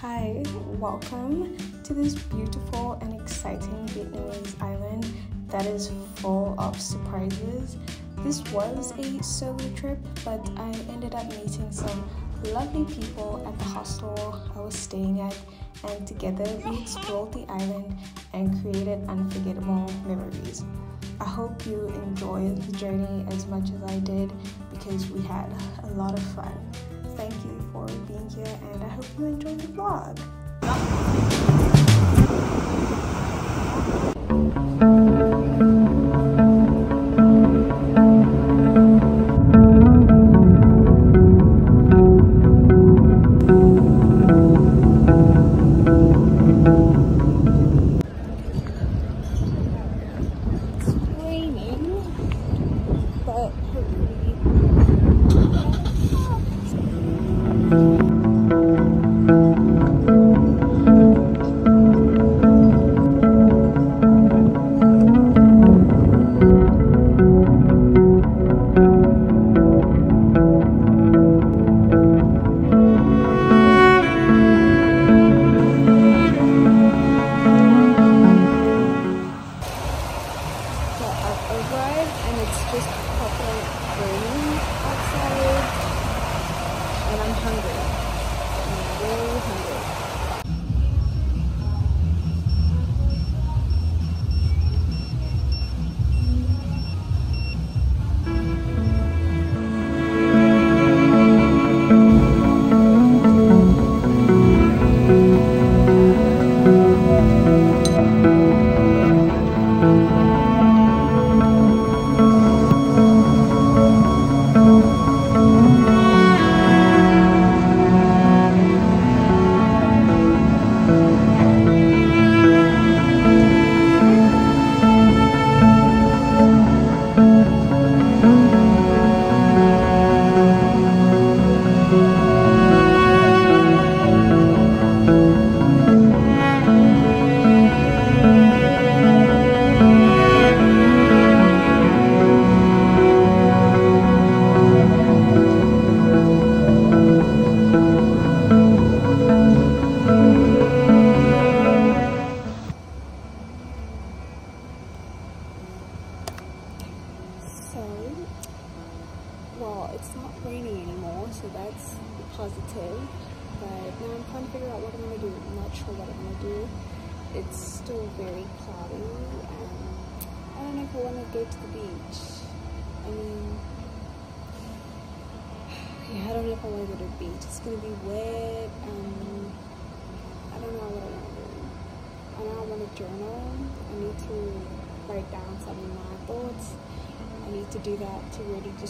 Hi, welcome to this beautiful and exciting Vietnamese island that is full of surprises. This was a solo trip, but I ended up meeting some lovely people at the hostel I was staying at, and together we explored the island and created unforgettable memories. I hope you enjoyed the journey as much as I did because we had a lot of fun. Thank you for being here, and I hope you enjoyed the vlog.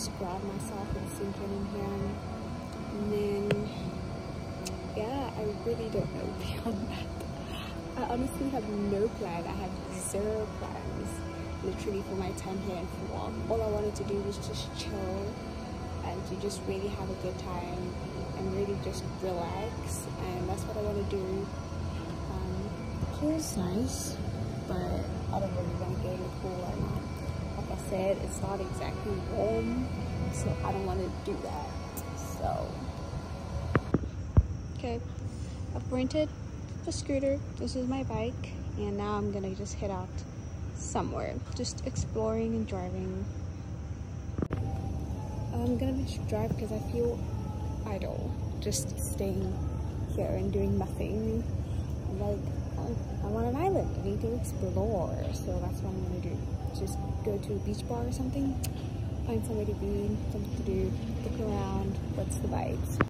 Just grab myself and sink in here. And then, yeah, I really don't know beyond that. I honestly have no plan. I have zero plans, literally, for my time here in Phu Quoc. All I wanted to do was just chill and to just really have a good time and really just relax. And that's what I want to do. Um, the pool nice, but I don't really want to get in the pool right now. Said, it's not exactly warm, so I don't want to do that. So, okay, I've rented a scooter. This is my bike, and now I'm gonna just head out somewhere, just exploring and driving. I'm gonna drive because I feel idle, just staying here and doing nothing. Like, I- on an island. I need to explore, so that's what I'm gonna do. Just go to a beach bar or something, find somewhere to be, something to do, look around. What's the vibes?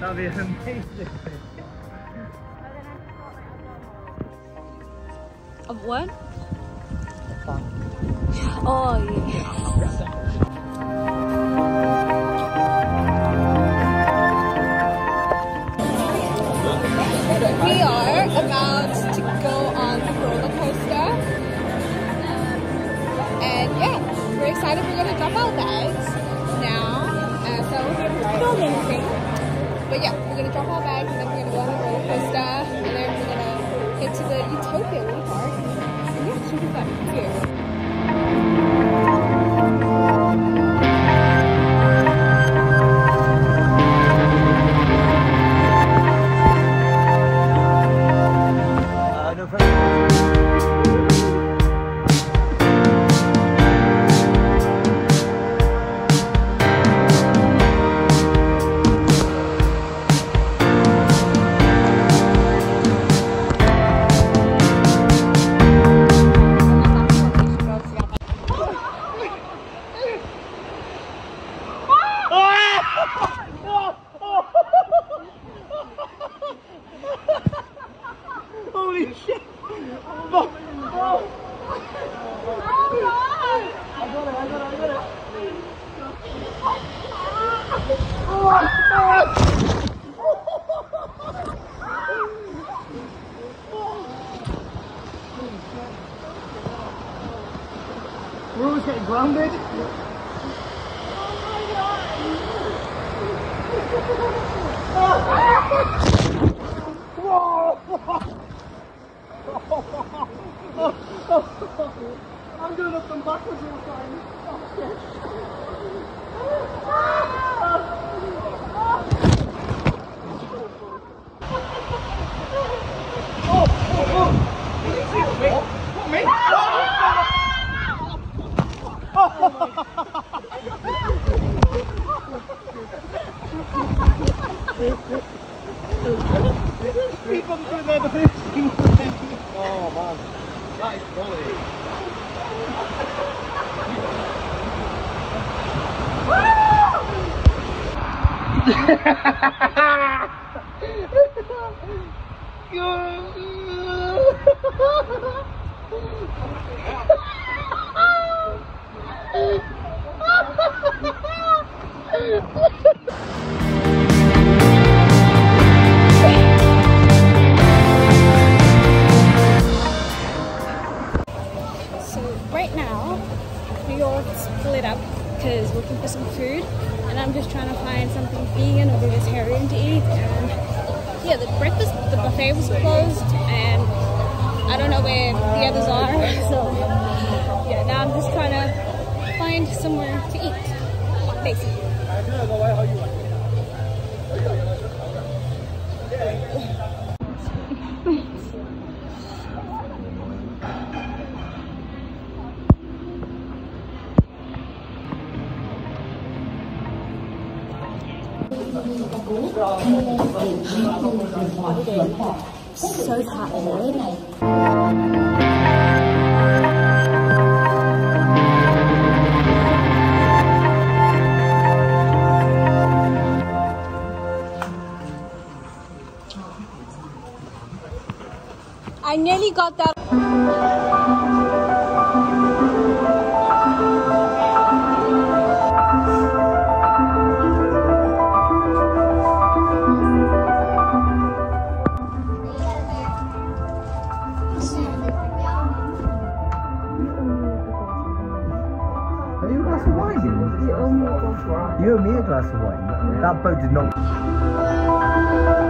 That'd be amazing. Of what? Oh, yeah. We are about to go on the roller coaster. And yeah, we're excited we're going to jump out there. god. It was closed and I don't know where the others are. So yeah, now I'm just trying to find somewhere to eat, basically. I nearly got that. me a glass of wine. That boat did not.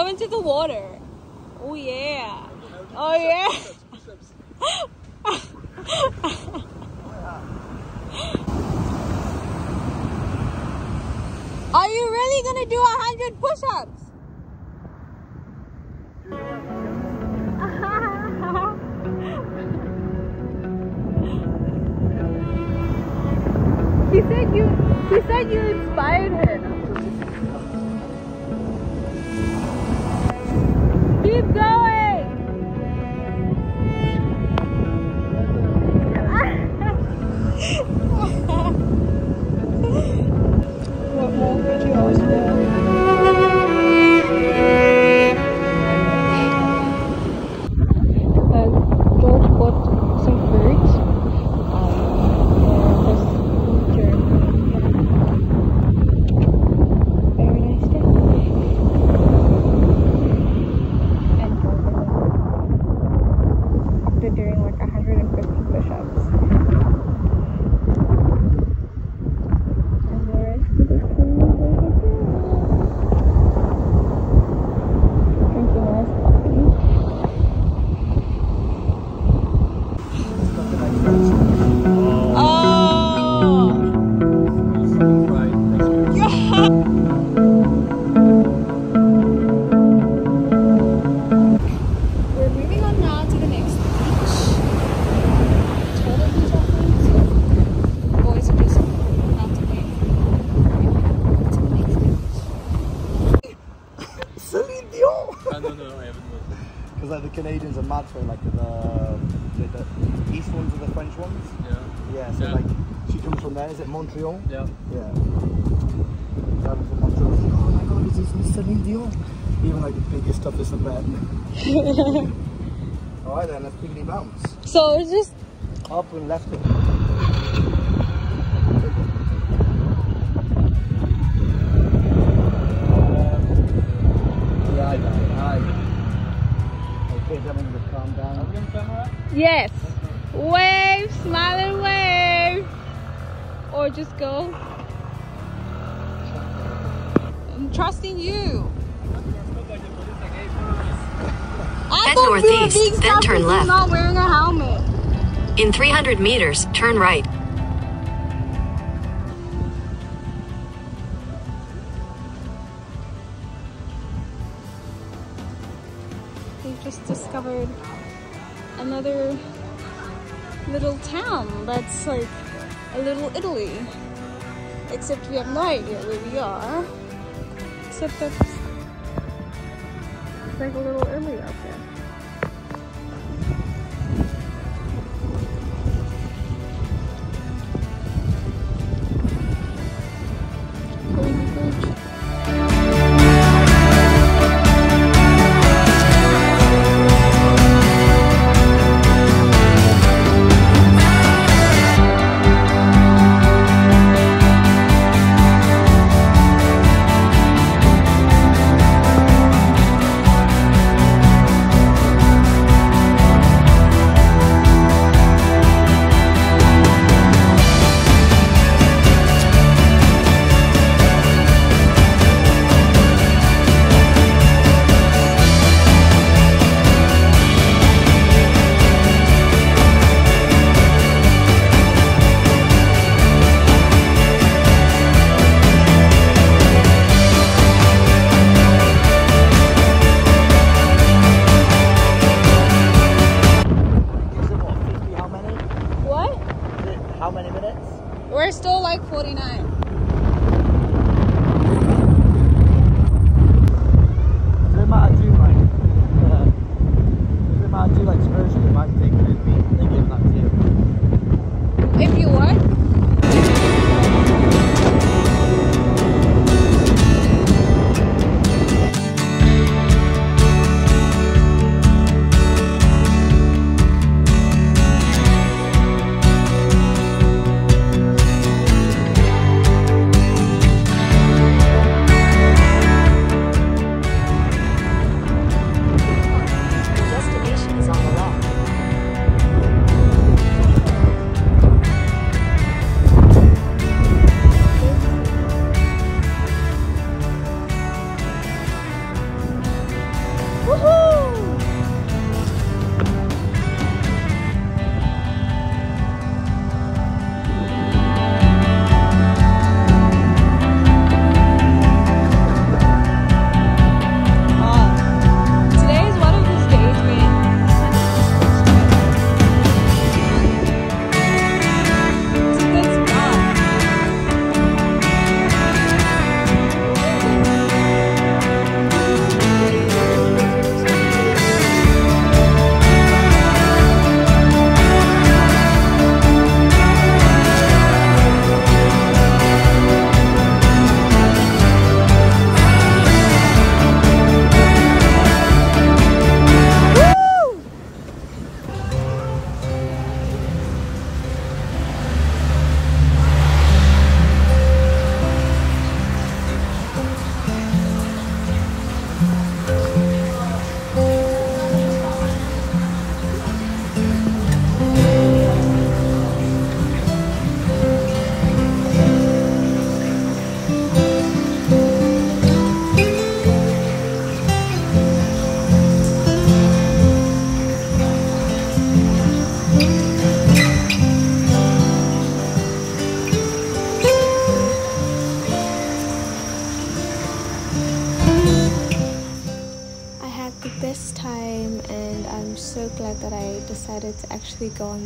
Go into the water. Oh yeah. Oh yeah. Are you really gonna do a hundred push-ups? he said you. He said you inspired him. Keep going. Doing like 150 push-ups. There. Is it Montreal? Yeah. Yeah. From Montreal. Like, oh my god, this is Miss Celine Dion. Even like the biggest, toughest of men. Alright then, let's quickly bounce. So it's just Up and left it. Turn he's left. Not wearing a helmet. In 300 meters, turn right. We've just discovered another little town that's like a little Italy. Except we have no idea where we are. Except that it's like a little Italy out there.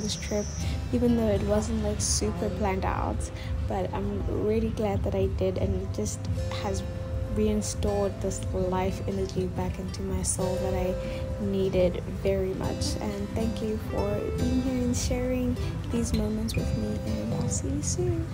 This trip, even though it wasn't like super planned out. But I'm really glad that I did, and it just has reinstored this life energy back into my soul that I needed very much. And thank you for being here and sharing these moments with me, and I'll see you soon.